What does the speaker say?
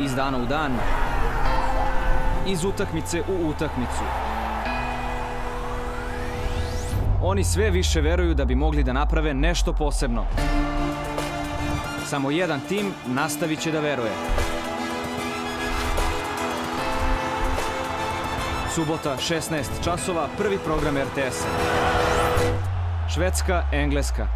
iz dana u dan, iz utakmice u utakmicu. Oni sve više veruju da bi mogli da naprave nešto posebno. Samo jedan tim nastavit će da veruje. Subota, 16 časova, prvi program RTS-a. Švedska, Engleska.